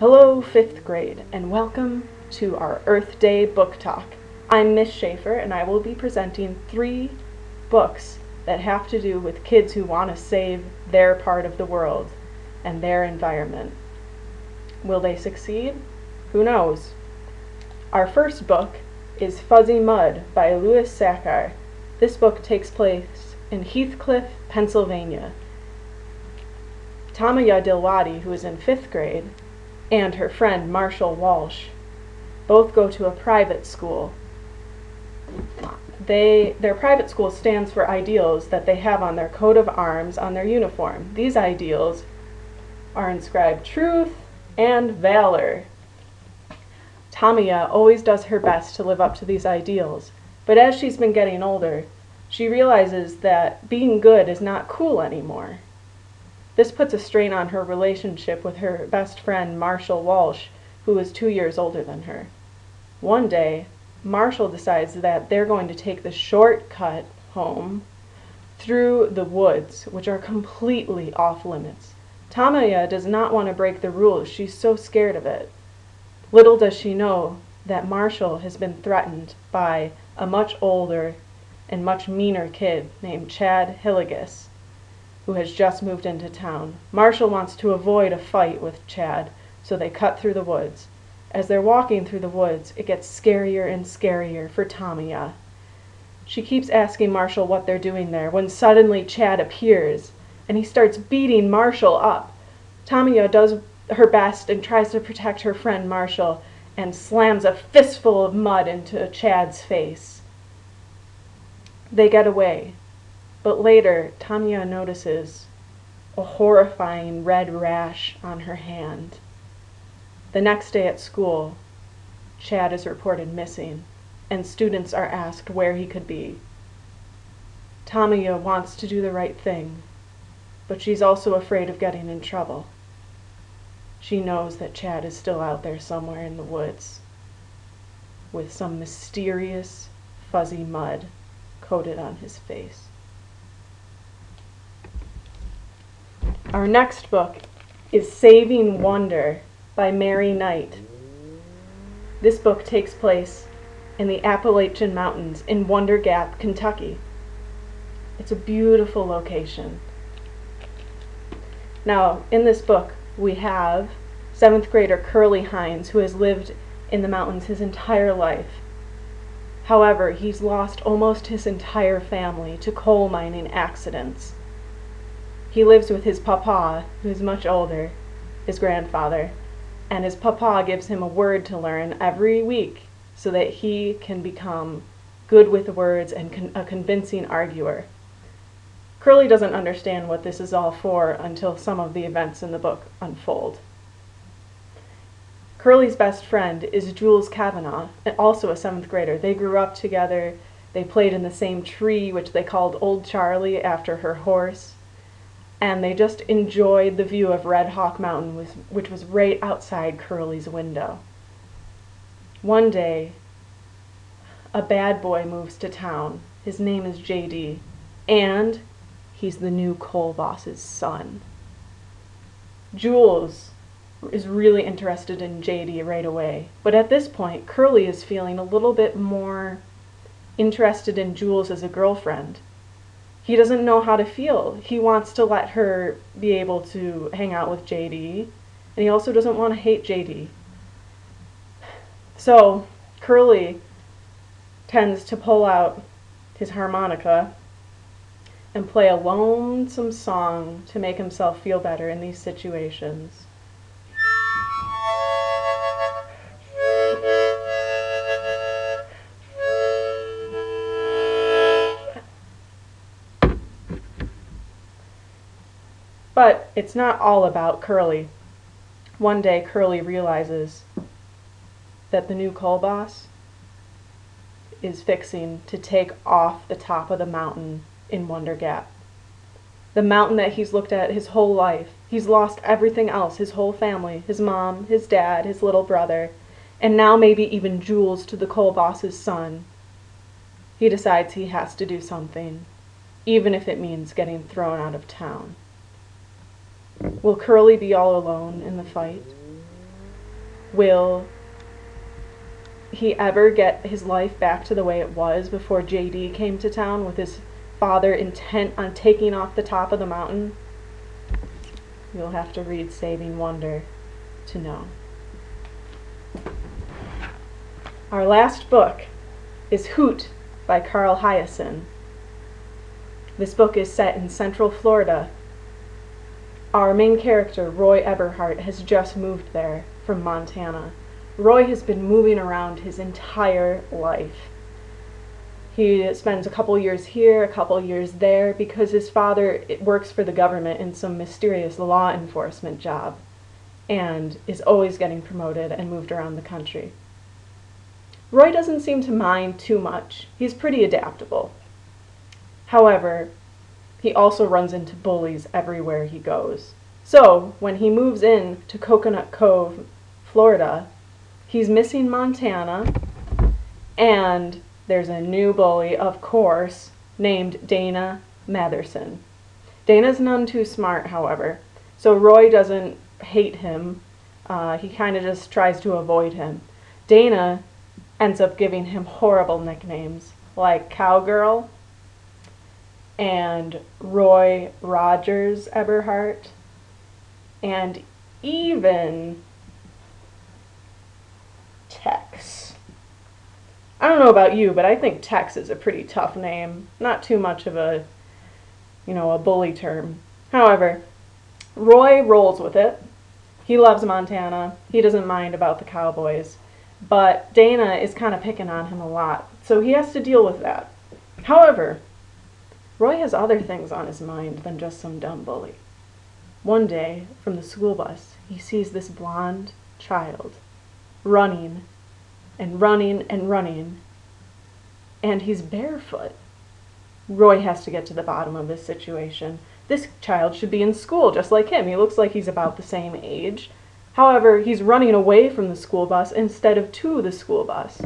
Hello, fifth grade, and welcome to our Earth Day book talk. I'm Miss Schaefer, and I will be presenting three books that have to do with kids who want to save their part of the world and their environment. Will they succeed? Who knows? Our first book is Fuzzy Mud by Louis Sachar. This book takes place in Heathcliff, Pennsylvania. Tamaya Dhilwaddi, who is in fifth grade, and her friend Marshall Walsh both go to a private school. They, their private school stands for ideals that they have on their coat of arms on their uniform. These ideals are inscribed truth and valor. Tamaya always does her best to live up to these ideals, but as she's been getting older, she realizes that being good is not cool anymore. This puts a strain on her relationship with her best friend, Marshall Walsh, who is two years older than her. One day, Marshall decides that they're going to take the shortcut home through the woods, which are completely off limits. Tamaya does not want to break the rules. She's so scared of it. Little does she know that Marshall has been threatened by a much older and much meaner kid named Chad Hilligas who has just moved into town. Marshall wants to avoid a fight with Chad, so they cut through the woods. As they're walking through the woods, it gets scarier and scarier for Tamaya. She keeps asking Marshall what they're doing there when suddenly Chad appears and he starts beating Marshall up. Tamaya does her best and tries to protect her friend Marshall and slams a fistful of mud into Chad's face. They get away. But later, Tanya notices a horrifying red rash on her hand. The next day at school, Chad is reported missing, and students are asked where he could be. Tamaya wants to do the right thing, but she's also afraid of getting in trouble. She knows that Chad is still out there somewhere in the woods with some mysterious fuzzy mud coated on his face. Our next book is Saving Wonder by Mary Knight. This book takes place in the Appalachian Mountains in Wonder Gap, Kentucky. It's a beautiful location. Now, in this book, we have seventh grader Curley Hines, who has lived in the mountains his entire life. However, he's lost almost his entire family to coal mining accidents. He lives with his papa, who is much older, his grandfather, and his papa gives him a word to learn every week so that he can become good with words and con- a convincing arguer. Curley doesn't understand what this is all for until some of the events in the book unfold. Curley's best friend is Jules Kavanaugh, also a seventh grader. They grew up together. They played in the same tree, which they called Old Charlie after her horse and they just enjoyed the view of Red Hawk Mountain, which was right outside Curley's window. One day, a bad boy moves to town. His name is JD, and he's the new coal boss's son. Jules is really interested in JD right away, but at this point, Curley is feeling a little bit more interested in Jules as a girlfriend he doesn't know how to feel. He wants to let her be able to hang out with JD, and he also doesn't want to hate JD. So, Curley tends to pull out his harmonica and play a lonesome song to make himself feel better in these situations. But it's not all about Curley. One day, Curley realizes that the new coal boss is fixing to take off the top of the mountain in Wonder Gap. The mountain that he's looked at his whole life. He's lost everything else his whole family, his mom, his dad, his little brother, and now maybe even Jules to the coal boss's son. He decides he has to do something, even if it means getting thrown out of town. Will Curley be all alone in the fight? Will he ever get his life back to the way it was before JD came to town with his father intent on taking off the top of the mountain? You'll have to read Saving Wonder to know. Our last book is Hoot by Carl Hiaasen. This book is set in Central Florida. Our main character, Roy Eberhardt, has just moved there from Montana. Roy has been moving around his entire life. He spends a couple years here, a couple years there, because his father works for the government in some mysterious law enforcement job and is always getting promoted and moved around the country. Roy doesn't seem to mind too much. He's pretty adaptable. However, he also runs into bullies everywhere he goes. So, when he moves in to Coconut Cove, Florida, he's missing Montana, and there's a new bully, of course, named Dana Matherson. Dana's none too smart, however, so Roy doesn't hate him. Uh, he kind of just tries to avoid him. Dana ends up giving him horrible nicknames like Cowgirl and Roy Rogers Eberhardt and even Tex. I don't know about you, but I think Tex is a pretty tough name. Not too much of a, you know, a bully term. However, Roy rolls with it. He loves Montana. He doesn't mind about the Cowboys. But Dana is kind of picking on him a lot. So he has to deal with that. However, Roy has other things on his mind than just some dumb bully. One day, from the school bus, he sees this blonde child running and running and running, and he's barefoot. Roy has to get to the bottom of this situation. This child should be in school just like him. He looks like he's about the same age. However, he's running away from the school bus instead of to the school bus.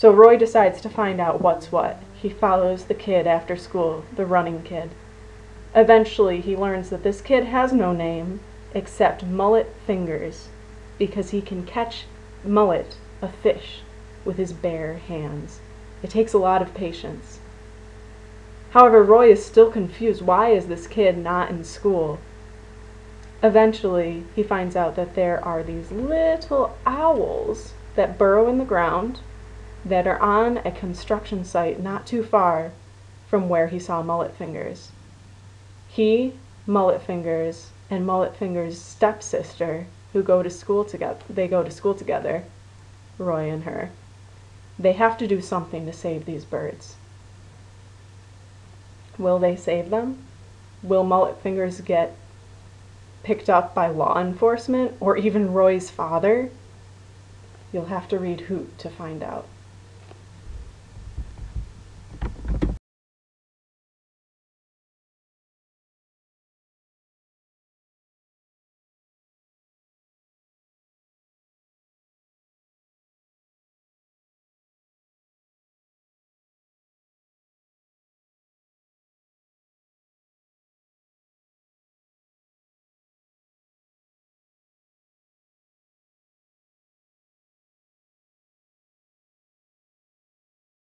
So Roy decides to find out what's what. He follows the kid after school, the running kid. Eventually, he learns that this kid has no name except Mullet Fingers because he can catch mullet, a fish, with his bare hands. It takes a lot of patience. However, Roy is still confused. Why is this kid not in school? Eventually, he finds out that there are these little owls that burrow in the ground that are on a construction site not too far from where he saw Mullet Fingers. He, Mullet Fingers, and Mullet Fingers' stepsister, who go to school together, they go to school together, Roy and her. They have to do something to save these birds. Will they save them? Will Mullet Fingers get picked up by law enforcement or even Roy's father? You'll have to read Hoot to find out.